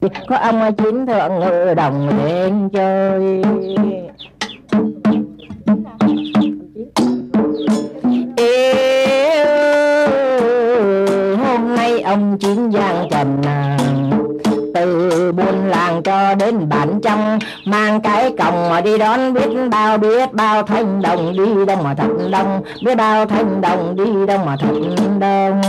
có ông chín thượng ngự đồng đến chơi. Ê, hôm nay ông chín giang trầm nàng từ buôn làng cho đến bản trong mang cái còng mà đi đón biết bao biết bao thanh đồng đi đâu mà thật đông biết bao thanh đồng đi đâu mà thật đông.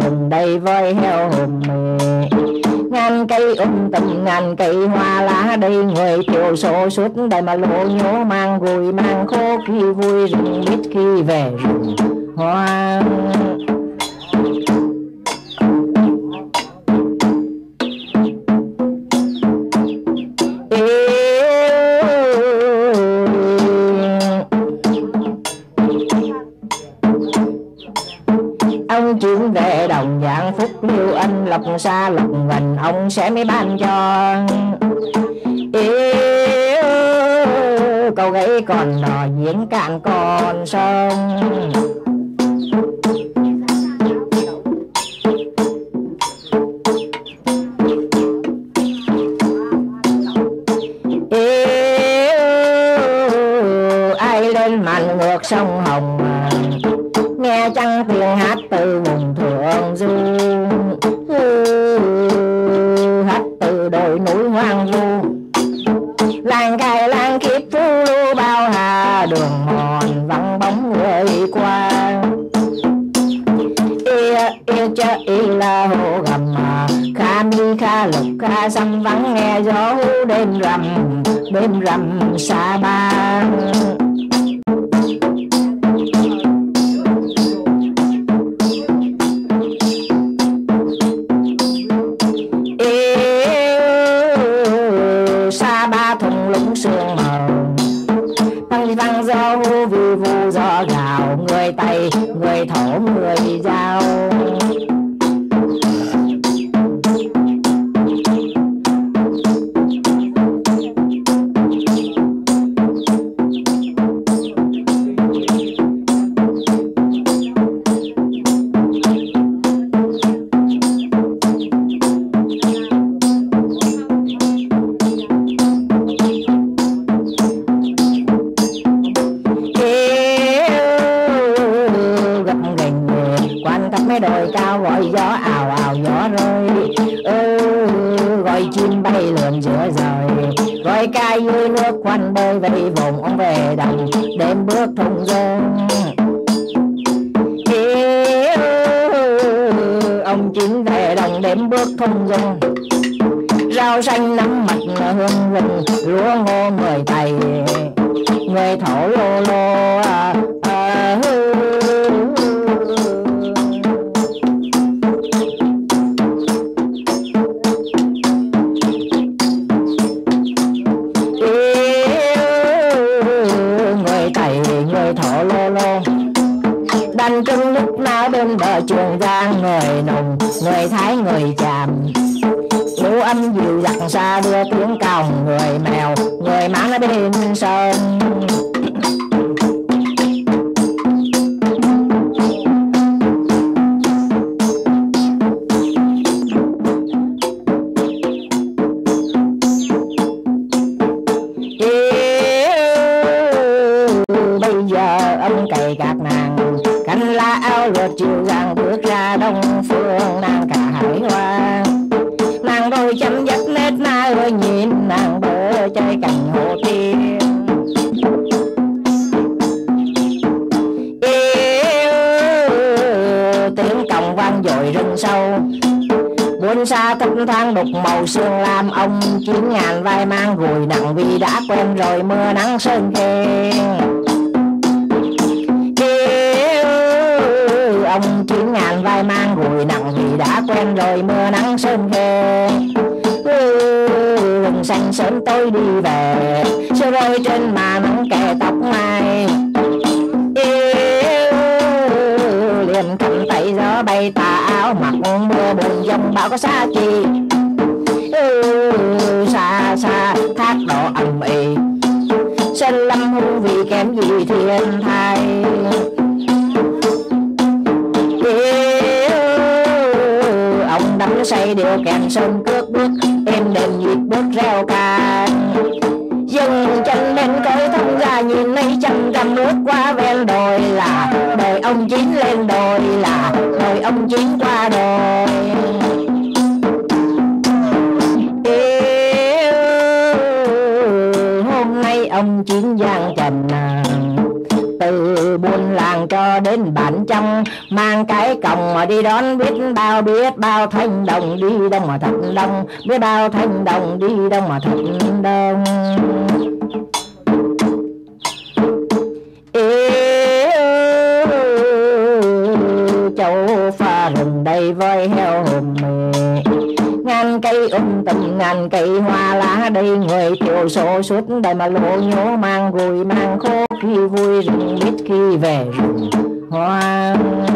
Hùng đầy voi heo hùm ngàn cây um tùm, ngàn cây hoa lá đây người chiều số suốt đời mà lộ nhố mang gùi, mang khô khi vui rừng biết khi về rừng hoang lộc xa lộc gần ông sẽ mới ban cho. Yêu câu gãy còn đò diễn cạn còn sông. Ai lên ngược sông hồng à, nghe trăng tiếng hát từ vùng thượng du. Mà đi mi kha lục kha xăm vắng nghe gió hú đêm rằm đêm rằm xa ba. Xa ba thùng lũng sương mờ Tăng Người Tây, người Thổ, người Giao. Quan mấy đồi cao gọi gió ào ào gió rơi. Ừ, gọi chim bay lượn giữa rời. Gọi ca dưới nước quanh bơi vây vùng ông về đồng đêm bước thùng rông ông chín về đồng đêm bước thùng rông rau xanh nắm mặt hương rừng lúa ngô người tày. Người thổ lô lô à, trường giang người nùng người thái người chàm. Ngũ âm dịu dặn xa đưa tiếng còng người mèo, người mãn ở bên sơn nàng bước ra đông phương, nàng cả hải hoa nàng đôi chân dắt nét na ơi, nhìn nàng bờ chơi cành hồ tiên. Tiếng còng vang dội rừng sâu. Buôn xa thấp thang đục màu sương lam, ông chín ngàn vai mang, gùi nặng vì đã quen rồi mưa nắng sơn khen ngàn vai mang gùi nặng vì đã quen rồi, mưa nắng sơn khe rừng xanh sớm tôi đi về sơ rơi trên mà nắng kè tóc mai. Liền cầm tay gió bay tà áo, mặc mưa buồn dòng bão có xa chi. Xa xa, thác đỏ ầm ĩ sơn lâm hung vì kém gì thiên thai say điều kèn sơn cước bước, em đền nhịp bước reo ca dừng chân lên cõi thông ra nhìn mấy chân trăm nước qua ven đồi là, đời ông chín lên đồi là, đời ông chín qua đồi hôm nay ông chín già. Đến bản trong mang cái còng mà đi đón biết bao biết bao thanh đồng đi đông mà thật đông. Biết bao thanh đồng đi đông mà thật đông. Châu pha rừng đầy voi heo hồ tung tình ngàn cây hoa lá đây người thiểu số suốt đời mà lộ nhố mang gùi, mang khô khi vui rừng biết khi về rừng hoang.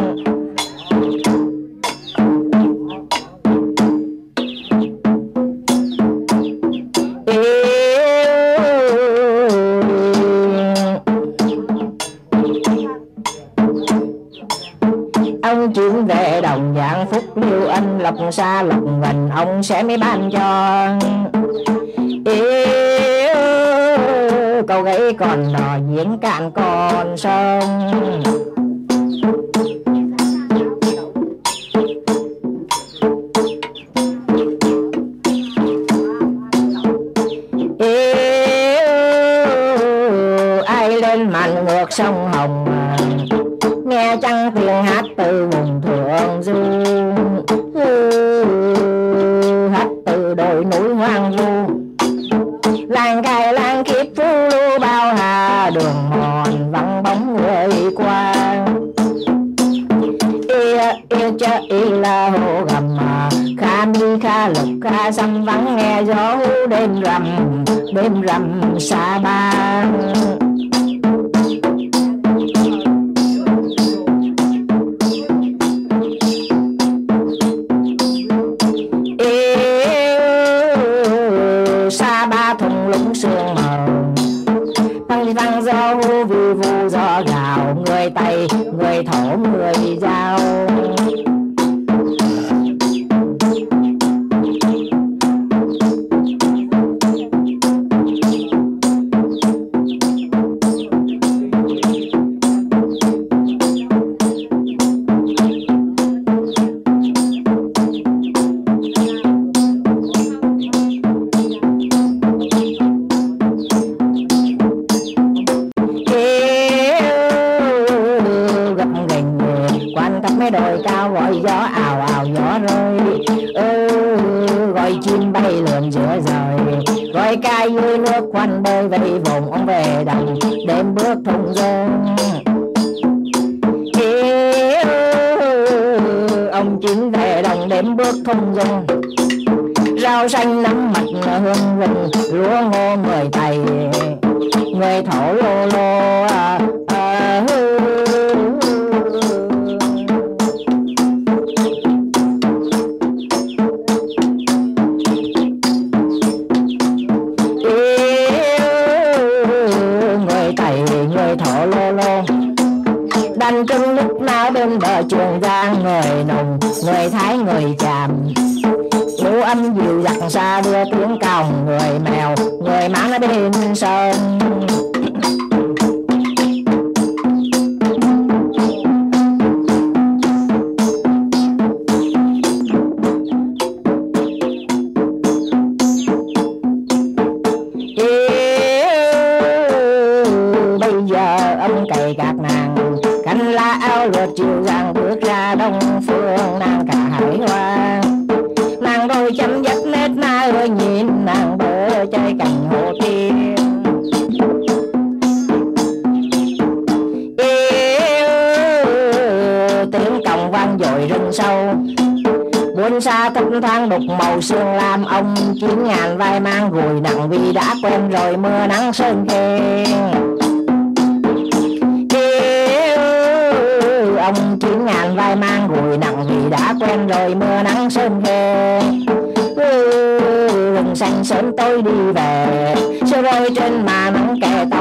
Ông chuyển về đồng dạng phúc như anh, lộc xa lộc gần ông sẽ mới ban cho. Yêu câu gãy còn đò diễn cạn con sông. Núi hoang vu. Làng cài làng kiếp phú lưu bao hà, đường mòn vắng bóng người qua ia ia cha y là hồ gầm mà. Kha mi, kha lục kha xăm vắng nghe gió đêm rằm đêm rằm xa ba gió người tây người thổ người giao. Chim bay lượn giữa rời. Gọi ca dưới nước quanh bơi vây vùng ông về đồng đêm bước thùng rông ông chín về đồng đêm bước thung rông rau xanh nắm mặt hương rừng, lúa ngô người tày. Người thổ lô lô anh trưng lúc nào bên bờ trường giang người nồng người thái người chàm. Ngũ âm dịu dặn xa đưa tiếng còng Người mèo, người mãn ở bên sơn na ơi nhìn nàng bờ chơi cành hồ tiên Yêu, tiếng còng vang dội rừng sâu. Buôn xa thấp thang đục màu sương lam ông chín ngàn vai mang gùi nặng vì đã quen rồi mưa nắng sơn khen. Ông chín ngàn vai mang gùi nặng vì đã quen rồi mưa nắng sơn khe sang xanh sớm tôi đi về sơ rơi trên mà nắng kè tóc